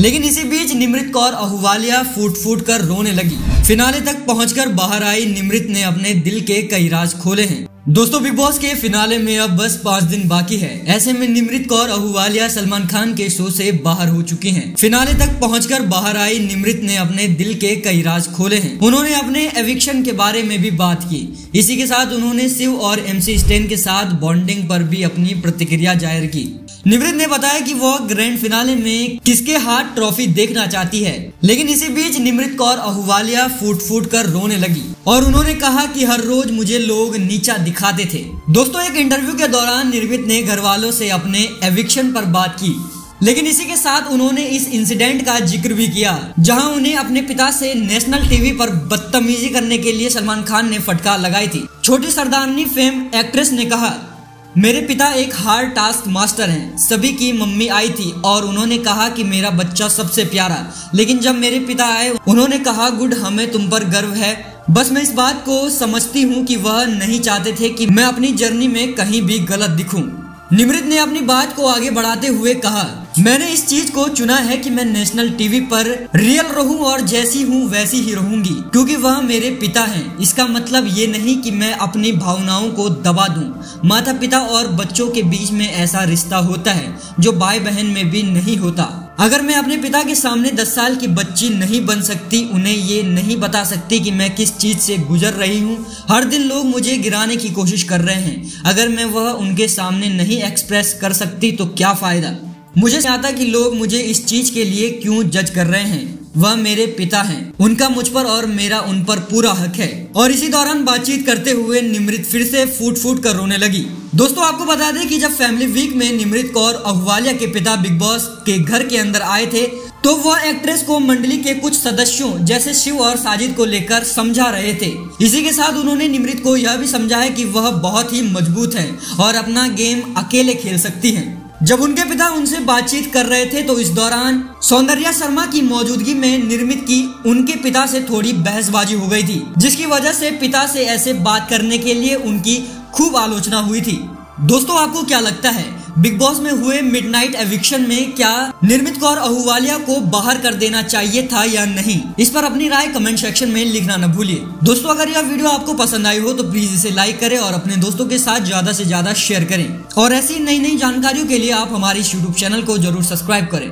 लेकिन इसी बीच निमृत कौर अहुवालिया फूट फूट कर रोने लगी। फिनाले तक पहुंचकर बाहर आई निमृत ने अपने दिल के कई राज खोले हैं। दोस्तों बिग बॉस के फिनाले में अब बस पाँच दिन बाकी है। ऐसे में निमृत कौर अहुवालिया सलमान खान के शो से बाहर हो चुकी हैं। फिनाले तक पहुंचकर बाहर आई निमृत ने अपने दिल के कई राज खोले हैं। उन्होंने अपने एविक्शन के बारे में भी बात की। इसी के साथ उन्होंने शिव और एमसी स्टेन के साथ बॉन्डिंग पर भी अपनी प्रतिक्रिया ज़ाहिर की। निवृत्त ने बताया कि वह ग्रैंड फिनाले में किसके हाथ ट्रॉफी देखना चाहती है। लेकिन इसी बीच निमृत कौर अहुवालिया फूट फूट कर रोने लगी और उन्होंने कहा कि हर रोज मुझे लोग नीचा दिखाते थे। दोस्तों, एक इंटरव्यू के दौरान निर्मित ने घर वालों से अपने एविक्शन पर बात की। लेकिन इसी के साथ उन्होंने इस इंसिडेंट का ज़िक्र भी किया, जहाँ उन्हें अपने पिता से नेशनल टीवी पर बदतमीजी करने के लिए सलमान खान ने फटकार लगाई थी। छोटी सरदारनी फेम एक्ट्रेस ने कहा मेरे पिता एक हार्ड टास्क मास्टर हैं। सभी की मम्मी आई थी और उन्होंने कहा कि मेरा बच्चा सबसे प्यारा। लेकिन जब मेरे पिता आए, उन्होंने कहा, गुड, हमें तुम पर गर्व है। बस मैं इस बात को समझती हूँ कि वह नहीं चाहते थे कि मैं अपनी जर्नी में कहीं भी गलत दिखूं। निमृत ने अपनी बात को आगे बढ़ाते हुए कहा मैंने इस चीज़ को चुना है कि मैं नेशनल टीवी पर रियल रहूँ और जैसी हूँ, वैसी ही रहूँगी, क्योंकि वह मेरे पिता हैं। इसका मतलब ये नहीं कि मैं अपनी भावनाओं को दबा दूँ। माता पिता और बच्चों के बीच में ऐसा रिश्ता होता है, जो भाई बहन में भी नहीं होता। अगर मैं अपने पिता के सामने दस साल की बच्ची नहीं बन सकती, उन्हें ये नहीं बता सकती कि मैं किस चीज़ से गुजर रही हूँ। हर दिन लोग मुझे गिराने की कोशिश कर रहे हैं। अगर मैं वह उनके सामने नहीं एक्सप्रेस कर सकती तो क्या फ़ायदा? मुझे चाहता कि लोग मुझे इस चीज़ के लिए क्यों जज कर रहे हैं? वह मेरे पिता हैं। उनका मुझ पर और मेरा उन पर पूरा हक है। और इसी दौरान बातचीत करते हुए निमृत फिर से फूट फूट कर रोने लगी। दोस्तों, आपको बता दें कि जब फैमिली वीक में निमृत कौर अहवालिया के पिता बिग बॉस के घर के अंदर आए थे तो वह एक्ट्रेस को मंडली के कुछ सदस्यों जैसे शिव और साजिद को लेकर समझा रहे थे। इसी के साथ उन्होंने निमृत को यह भी समझाया कि वह बहुत ही मज़बूत है और अपना गेम अकेले खेल सकती है। जब उनके पिता उनसे बातचीत कर रहे थे तो इस दौरान सौंदर्या शर्मा की मौजूदगी में निर्मित की उनके पिता से थोड़ी बहसबाजी हो गई थी, जिसकी वजह से पिता से ऐसे बात करने के लिए उनकी खूब आलोचना हुई थी। दोस्तों, आपको क्या लगता है बिग बॉस में हुए मिडनाइट एविक्शन में क्या निर्मित कौर अहुवालिया को बाहर कर देना चाहिए था या नहीं? इस पर अपनी राय कमेंट सेक्शन में लिखना न भूलिए। दोस्तों, अगर यह वीडियो आपको पसंद आई हो तो प्लीज़ इसे लाइक करें और अपने दोस्तों के साथ ज़्यादा से ज़्यादा शेयर करें। और ऐसी नई नई जानकारियों के लिए आप हमारे यूट्यूब चैनल को ज़रूर सब्सक्राइब करें।